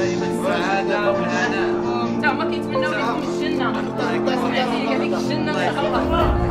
بالسعاده والهناء حتى هما كيتمناو لكم الجنه سمعتي هذيك الجنه ان شاء الله